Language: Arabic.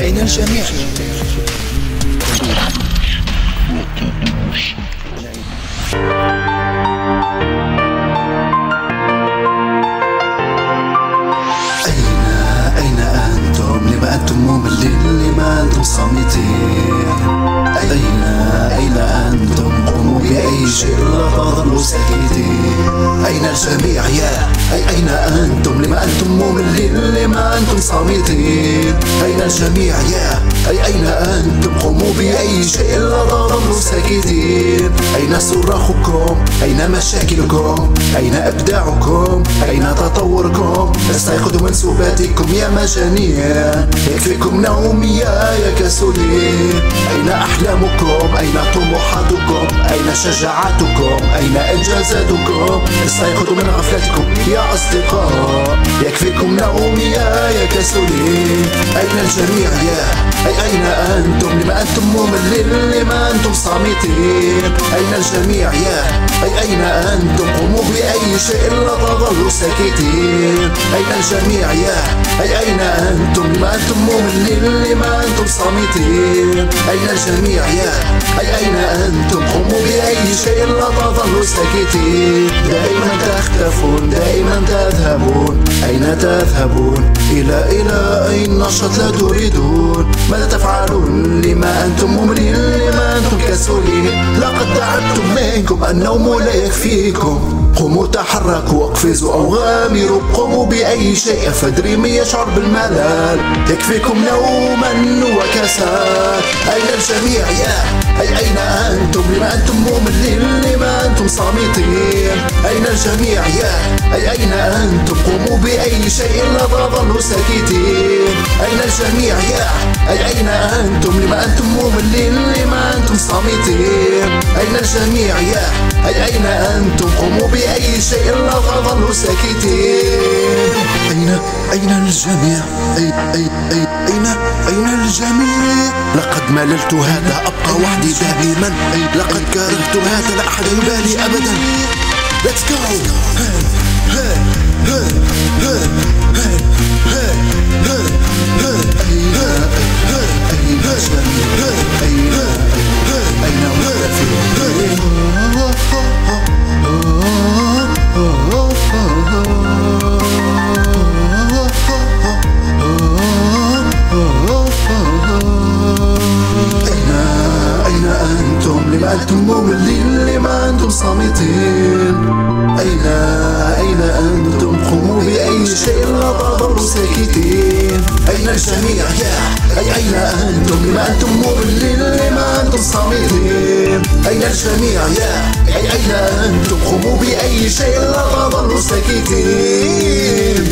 أين الجميع؟ أين أين أنتم؟ لما أنتم مملين؟ لما أنتم صامتين؟ أين أين أنتم؟ بأي شيء لا تظلوا ساكتين أين الجميع يا؟ أي أين أنتم؟ لما أنتم مملين؟ لما أنتم صامتين؟ أين الجميع يا؟ أي أين أنتم؟ قوموا بأي شيء تظلوا ساكتين أين صراخكم؟ أين مشاكلكم؟ أين إبداعكم؟ أين تطوركم؟ استيقظوا من سباتكم يا مجانين يكفيكم نوم يا يا كسولين أين أحلامكم؟ أين طموحاتكم؟ أين شجاعتكم أين إنجازاتكم؟ استيقظوا من غفلتكم يا أصدقاء. يكفيكم نوم يا يا كسولين أين الجميع يا؟ أي أين أنتم؟ لما أنتم مملين؟ لما أنتم صامتين؟ أين الجميع يا؟ أي أين أنتم؟ قوموا بأي شيء لا تظلوا ساكتين. أين الجميع يا؟ أي أين أنتم؟ لما أنتم مملين؟ لما أنتم صامتين أين الجميع يا؟ أي أين أنتم؟ قوموا بأي شيء لا تظلوا ساكتين دائما تختفون دائما تذهبون. أين تذهبون؟ إلى إلى أين نشط لا تريدون؟ ماذا تفعلون؟ لما أنتم مملين؟ لما أنتم كسولين؟ لقد تعبتم منكم النوم لا يكفيكم. قوموا تحركوا اقفزوا أو غامروا قوموا بأي شيء فادري من يشعر بالملل. يكفيكم نوما وكسل. أين الجميع يا؟ أي أين أنتم؟ لما أنتم مملين لما أنتم صامتين؟ أين الجميع يا؟ أي أين أنتم؟ قوموا بأي شيء لا تظلوا ساكتين. أين الجميع يا؟ أي أين أنتم؟ لما أنتم مملين لما أنتم صامتين؟ أين الجميع يا؟ أي أين أنتم؟ قوموا بأي شيء لا تظلوا ساكتين. أين أين الجميع؟ أي أي أي أين أين الجميع؟ لقد مللت هذا أبقى وحدي دائما. لقد كرهت هذا لا أحد يبالي أبدا. Let's go. hey, hey, hey, hey, hey, لما أنتم مملين لما أنتم صامتين؟ أين أين أنتم؟ قوموا بأي شيء لا تظلوا ساكتين. أين الجميع؟ يا أي أين أنتم؟ لما أنتم مملين لما أنتم صامتين. أين الجميع؟ يا أي أين أنتم؟ قوموا بأي شيء لا تظلوا ساكتين.